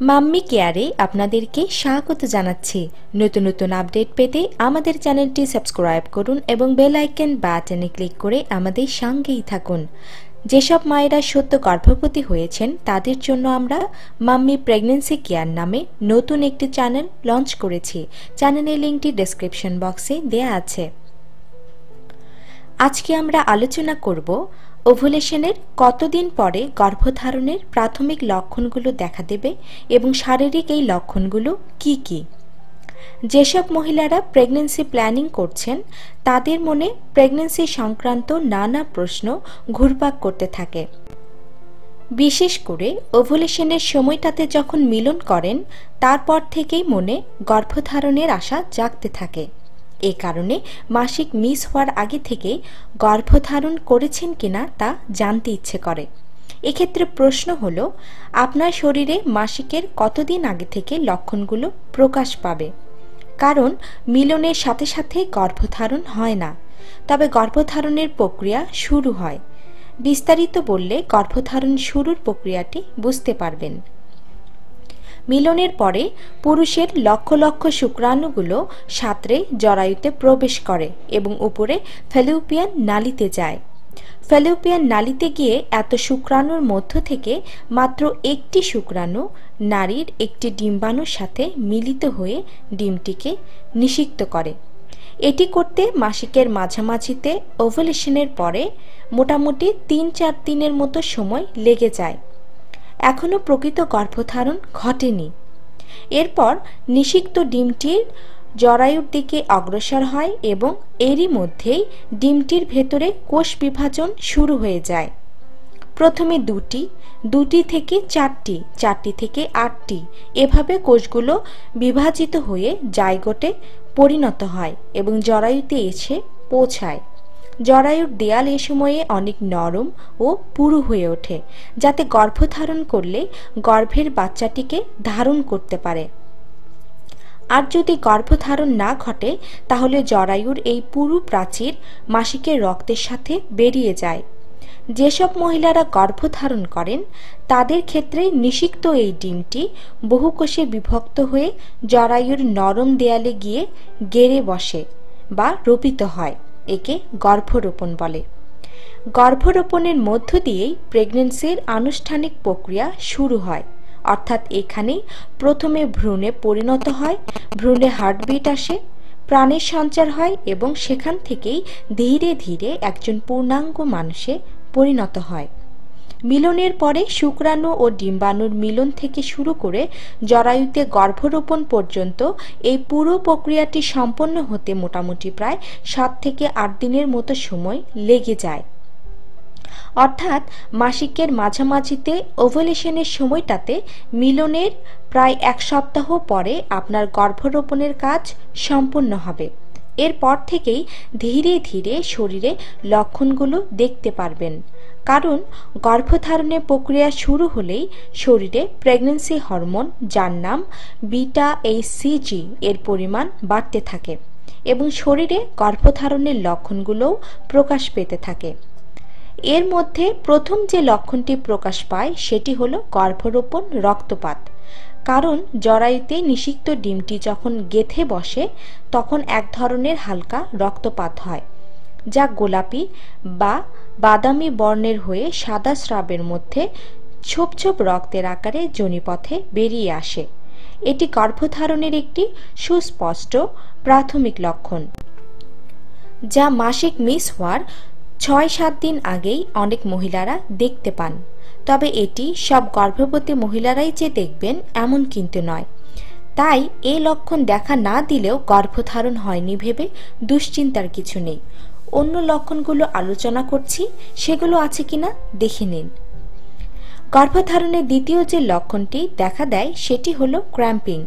Mummy কেয়ারে আপনাদেরকে স্বাগত জানাচ্ছি। নতুন নতুন আপডেট পেতে আমাদের চ্যানেলটি সাবস্ক্রাইব করুন এবং বেল আইকন বাটনে ক্লিক করে আমাদের সঙ্গেই থাকুন। যেসব মায়েরা সত্য গর্ভবতী হয়েছেন, তাদের জন্য আমরা মাম্মি প্রেগনেন্সি কেয়ার নামে নতুন একটি চ্যানেল লঞ্চ করেছি। চ্যানেলের লিঙ্কটি ডেসক্রিপশন বক্সে দেয়া আছে। আজকে আমরা আলোচনা করব ওভুলেশনের কতদিন পরে গর্ভধারণের প্রাথমিক লক্ষণগুলো দেখা দেবে এবং শারীরিক এই লক্ষণগুলো কি কি? যেসব মহিলারা প্রেগনেন্সি প্ল্যানিং করছেন, তাদের মনে প্রেগনেন্সি সংক্রান্ত নানা প্রশ্ন ঘুরপাক করতে থাকে। বিশেষ করে ওভুলেশনের সময়টাতে যখন মিলন করেন, তারপর থেকেই মনে গর্ভধারণের আশা জাগতে থাকে। এ কারণে মাসিক মিস হওয়ার আগে থেকে গর্ভধারণ করেছেন কিনা তা জানতে ইচ্ছে করে। এক্ষেত্রে প্রশ্ন হল, আপনার শরীরে মাসিকের কতদিন আগে থেকে লক্ষণগুলো প্রকাশ পাবে? কারণ মিলনের সাথে সাথে গর্ভধারণ হয় না, তবে গর্ভধারণের প্রক্রিয়া শুরু হয়। বিস্তারিত বললে গর্ভধারণ শুরুর প্রক্রিয়াটি বুঝতে পারবেন। মিলনের পরে পুরুষের লক্ষ লক্ষ শুক্রাণুগুলো সাঁতরে জরায়ুতে প্রবেশ করে এবং উপরে ফেলিউপিয়ান নালিতে যায়। ফেলিউপিয়ান নালিতে গিয়ে এত শুক্রাণুর মধ্য থেকে মাত্র একটি শুক্রাণু নারীর একটি ডিম্বাণুর সাথে মিলিত হয়ে ডিমটিকে নিষিক্ত করে। এটি করতে মাসিকের মাঝামাঝিতে ওভুলেশনের পরে মোটামুটি তিন চার দিনের মতো সময় লেগে যায়। এখনও প্রকৃত গর্ভধারণ ঘটেনি। এরপর নিষিক্ত ডিমটির জরায়ুর দিকে অগ্রসর হয় এবং এরই মধ্যেই ডিমটির ভেতরে কোষ বিভাজন শুরু হয়ে যায়। প্রথমে দুটি দুটি থেকে চারটি চারটি থেকে আটটি এভাবে কোষগুলো বিভাজিত হয়ে জায়গোটে পরিণত হয় এবং জরায়ুতে এসে পৌঁছায়। জরায়ুর দেয়াল এ সময়ে অনেক নরম ও পুরু হয়ে ওঠে, যাতে গর্ভধারণ করলে গর্ভের বাচ্চাটিকে ধারণ করতে পারে। আর যদি গর্ভধারণ না ঘটে, তাহলে জরায়ুর এই পুরু প্রাচীর মাসিকের রক্তের সাথে বেরিয়ে যায়। যেসব মহিলারা গর্ভধারণ করেন, তাদের ক্ষেত্রে নিষিক্ত এই ডিমটি বহুকোষে বিভক্ত হয়ে জরায়ুর নরম দেয়ালে গিয়ে গেড়ে বসে বা রোপিত হয়। একে গর্ভরোপণ বলে। গর্ভরোপণের মধ্য দিয়েই প্রেগনেন্সির আনুষ্ঠানিক প্রক্রিয়া শুরু হয়। অর্থাৎ এখানেই প্রথমে ভ্রূণে পরিণত হয়, ভ্রূণে হার্টবিট আসে প্রাণের সঞ্চার হয় এবং সেখান থেকেই ধীরে ধীরে একজন পূর্ণাঙ্গ মানুষে পরিণত হয়। মিলনের পরে শুক্রাণু ও ডিম্বাণুর মিলন থেকে শুরু করে জরায়ুতে গর্ভরোপণ পর্যন্ত এই পুরো প্রক্রিয়াটি সম্পন্ন হতে মোটামুটি প্রায় সাত থেকে আট দিনের মতো সময় লেগে যায়। অর্থাৎ মাসিকের মাঝামাঝিতে ওভুলেশনের সময়টাতে মিলনের প্রায় এক সপ্তাহ পরে আপনার গর্ভরোপণের কাজ সম্পন্ন হবে। এরপর থেকেই ধীরে ধীরে শরীরে লক্ষণগুলো দেখতে পারবেন। কারণ গর্ভধারণের প্রক্রিয়া শুরু হলেই শরীরে প্রেগনেন্সি হরমোন যার নাম বিটা সিজি এর পরিমাণ বাড়তে থাকে এবং শরীরে গর্ভধারণের লক্ষণগুলোও প্রকাশ পেতে থাকে। এর মধ্যে প্রথম যে লক্ষণটি প্রকাশ পায় সেটি হলো গর্ভরোপণ রক্তপাত। কারণ জরায়ুতে নিষিক্ত ডিমটি যখন গেথে বসে, তখন এক ধরনের হালকা রক্তপাত হয়। যা গোলাপি বা বাদামি বর্ণের হয়ে সাদা স্রাবের মধ্যে ছোপ ছোপ রক্তের আকারে জনিপথে বেরিয়ে আসে। এটি গর্ভধারণের একটি সুস্পষ্ট প্রাথমিক লক্ষণ, যা মাসিক মিস হওয়ার ছয় সাত দিন আগেই অনেক মহিলারা দেখতে পান। তবে এটি সব গর্ভবতী মহিলারাই যে দেখবেন এমন কিন্তু নয়। তাই এ লক্ষণ দেখা না দিলেও গর্ভধারণ হয়নি ভেবে দুশ্চিন্তার কিছু নেই। অন্য লক্ষণগুলো আলোচনা করছি, সেগুলো আছে কিনা দেখে নিন। গর্ভধারণের দ্বিতীয় যে লক্ষণটি দেখা দেয়, সেটি হলো ক্র্যাম্পিং।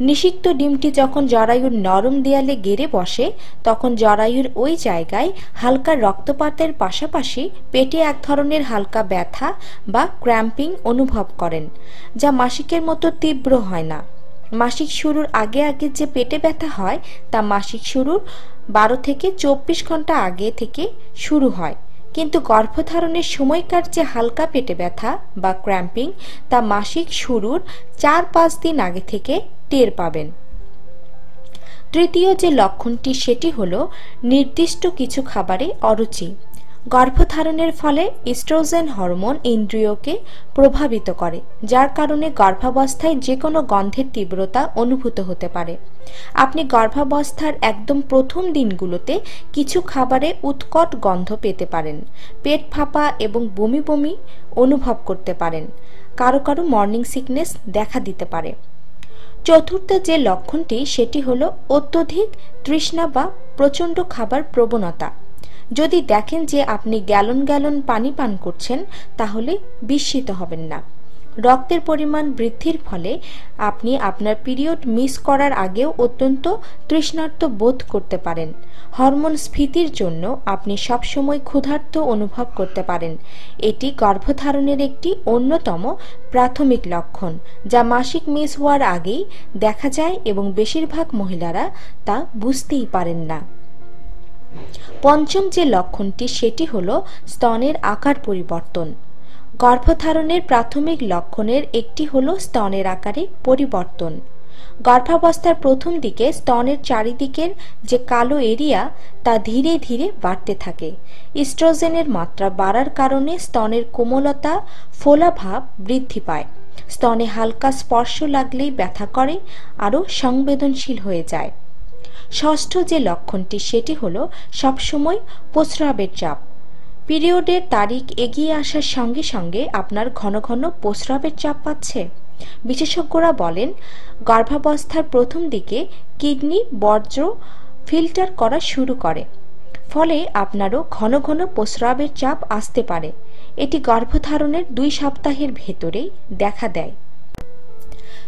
নিষিক্ত ডিমটি যখন জরায়ুর নরম দেয়ালে গেড়ে বসে, তখন জরায়ুর ওই জায়গায় হালকা রক্তপাতের পাশাপাশি পেটে এক ধরনের হালকা ব্যথা বা ক্র্যাম্পিং অনুভব করেন, যা মাসিকের মতো তীব্র হয় না। মাসিক শুরুর আগে আগে যে পেটে ব্যথা হয়, তা মাসিক শুরুর বারো থেকে চব্বিশ ঘণ্টা আগে থেকে শুরু হয়। কিন্তু গর্ভধারণের সময়কার যে হালকা পেটে ব্যথা বা ক্র্যাম্পিং, তা মাসিক শুরুর চার পাঁচ দিন আগে থেকে টের পাবেন। তৃতীয় যে লক্ষণটি, সেটি হল নির্দিষ্ট কিছু খাবারে অরুচি। গর্ভধারণের ফলে ইস্ট্রোজেন হরমোন ইন্দ্রিয়কে প্রভাবিত করে, যার কারণে গর্ভাবস্থায় যে কোনো গন্ধের তীব্রতা অনুভূত হতে পারে। আপনি গর্ভাবস্থার একদম প্রথম দিনগুলোতে কিছু খাবারে উৎকট গন্ধ পেতে পারেন, পেট ফাঁপা এবং বমি বমি অনুভব করতে পারেন, কারও কারও মর্নিং সিকনেস দেখা দিতে পারে। চতুর্থ যে লক্ষণটি, সেটি হলো অত্যধিক তৃষ্ণা বা প্রচণ্ড খাবার প্রবণতা। যদি দেখেন যে আপনি গ্যালন গ্যালন পানি পান করছেন, তাহলে বিস্মিত হবেন না। রক্তের পরিমাণ বৃদ্ধির ফলে আপনি আপনার পিরিয়ড মিস করার আগেও অত্যন্ত তৃষ্ণার্ত বোধ করতে পারেন। হরমোন স্ফীতির জন্য আপনি সবসময় ক্ষুধার্ত অনুভব করতে পারেন। এটি গর্ভধারণের একটি অন্যতম প্রাথমিক লক্ষণ, যা মাসিক মিস হওয়ার আগেই দেখা যায় এবং বেশিরভাগ মহিলারা তা বুঝতেই পারেন না। পঞ্চম যে লক্ষণটি, সেটি হল স্তনের আকার পরিবর্তন। গর্ভধারণের প্রাথমিক লক্ষণের একটি হল স্তনের আকারে পরিবর্তন। গর্ভাবস্থার প্রথম দিকে স্তনের চারিদিকের যে কালো এরিয়া, তা ধীরে ধীরে বাড়তে থাকে। ইস্ট্রোজেনের মাত্রা বাড়ার কারণে স্তনের কোমলতা ফোলাভাব বৃদ্ধি পায়। স্তনে হালকা স্পর্শ লাগলেই ব্যথা করে, আরও সংবেদনশীল হয়ে যায়। ষষ্ঠ যে লক্ষণটি, সেটি হল সবসময় প্রস্রাবের চাপ। পিরিয়ডের তারিখ এগিয়ে আসার সঙ্গে সঙ্গে আপনার ঘন ঘন প্রস্রাবের চাপ পাচ্ছে। বিশেষজ্ঞরা বলেন, গর্ভাবস্থার প্রথম দিকে কিডনি, বর্জ্য ফিল্টার করা শুরু করে। ফলে আপনারও ঘন ঘন প্রস্রাবের চাপ আসতে পারে। এটি গর্ভধারণের দুই সপ্তাহের ভেতরেই দেখা দেয়।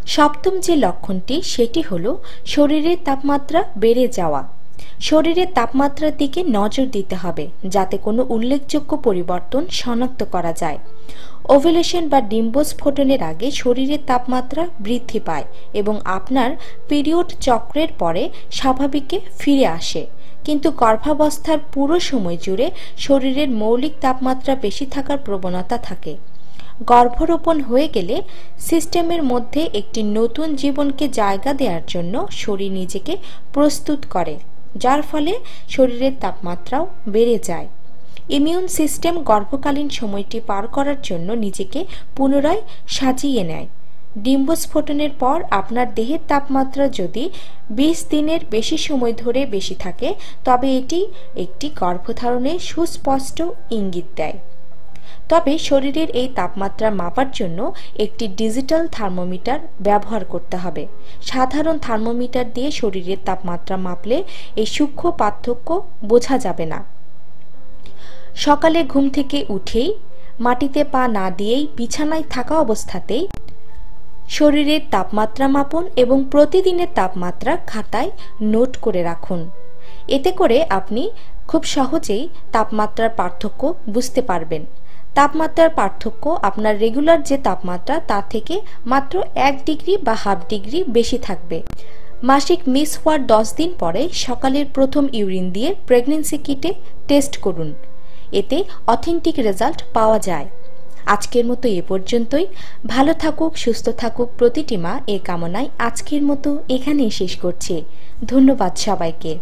সপ্তম যে লক্ষণটি, সেটি হল শরীরের তাপমাত্রা বেড়ে যাওয়া। শরীরের তাপমাত্রার দিকে নজর দিতে হবে, যাতে কোনো উল্লেখযোগ্য পরিবর্তন শনাক্ত করা যায়। ওভুলেশন বা ডিম্বস্ফোটনের আগে শরীরের তাপমাত্রা বৃদ্ধি পায় এবং আপনার পিরিয়ড চক্রের পরে স্বাভাবিকে ফিরে আসে। কিন্তু গর্ভাবস্থার পুরো সময় জুড়ে শরীরের মৌলিক তাপমাত্রা বেশি থাকার প্রবণতা থাকে। গর্ভরোপণ হয়ে গেলে সিস্টেমের মধ্যে একটি নতুন জীবনকে জায়গা দেওয়ার জন্য শরীর নিজেকে প্রস্তুত করে, যার ফলে শরীরের তাপমাত্রাও বেড়ে যায়। ইমিউন সিস্টেম গর্ভকালীন সময়টি পার করার জন্য নিজেকে পুনরায় সাজিয়ে নেয়। ডিম্বস্ফোটনের পর আপনার দেহের তাপমাত্রা যদি বিশ দিনের বেশি সময় ধরে বেশি থাকে, তবে এটি একটি গর্ভধারণে সুস্পষ্ট ইঙ্গিত দেয়। তবে শরীরের এই তাপমাত্রা মাপার জন্য একটি ডিজিটাল থার্মোমিটার ব্যবহার করতে হবে। সাধারণ থার্মোমিটার দিয়ে শরীরের তাপমাত্রা মাপলে এই সূক্ষ্ম পার্থক্য বোঝা যাবে না। সকালে ঘুম থেকে উঠেই মাটিতে পা না দিয়েই বিছানায় থাকা অবস্থাতেই শরীরের তাপমাত্রা মাপন এবং প্রতিদিনের তাপমাত্রা খাতায় নোট করে রাখুন। এতে করে আপনি খুব সহজেই তাপমাত্রার পার্থক্য বুঝতে পারবেন। তাপমাত্রার পার্থক্য আপনার রেগুলার যে তাপমাত্রা, তা থেকে মাত্র এক ডিগ্রি বা হাফ ডিগ্রি বেশি থাকবে। মাসিক মিস হওয়ার দশ দিন পরে সকালের প্রথম ইউরিন দিয়ে প্রেগনেন্সি কিটে টেস্ট করুন। এতে অথেন্টিক রেজাল্ট পাওয়া যায়। আজকের মতো এ পর্যন্তই। ভালো থাকুক, সুস্থ থাকুক প্রতিটি মা এ কামনায় আজকের মতো এখানেই শেষ করছে। ধন্যবাদ সবাইকে।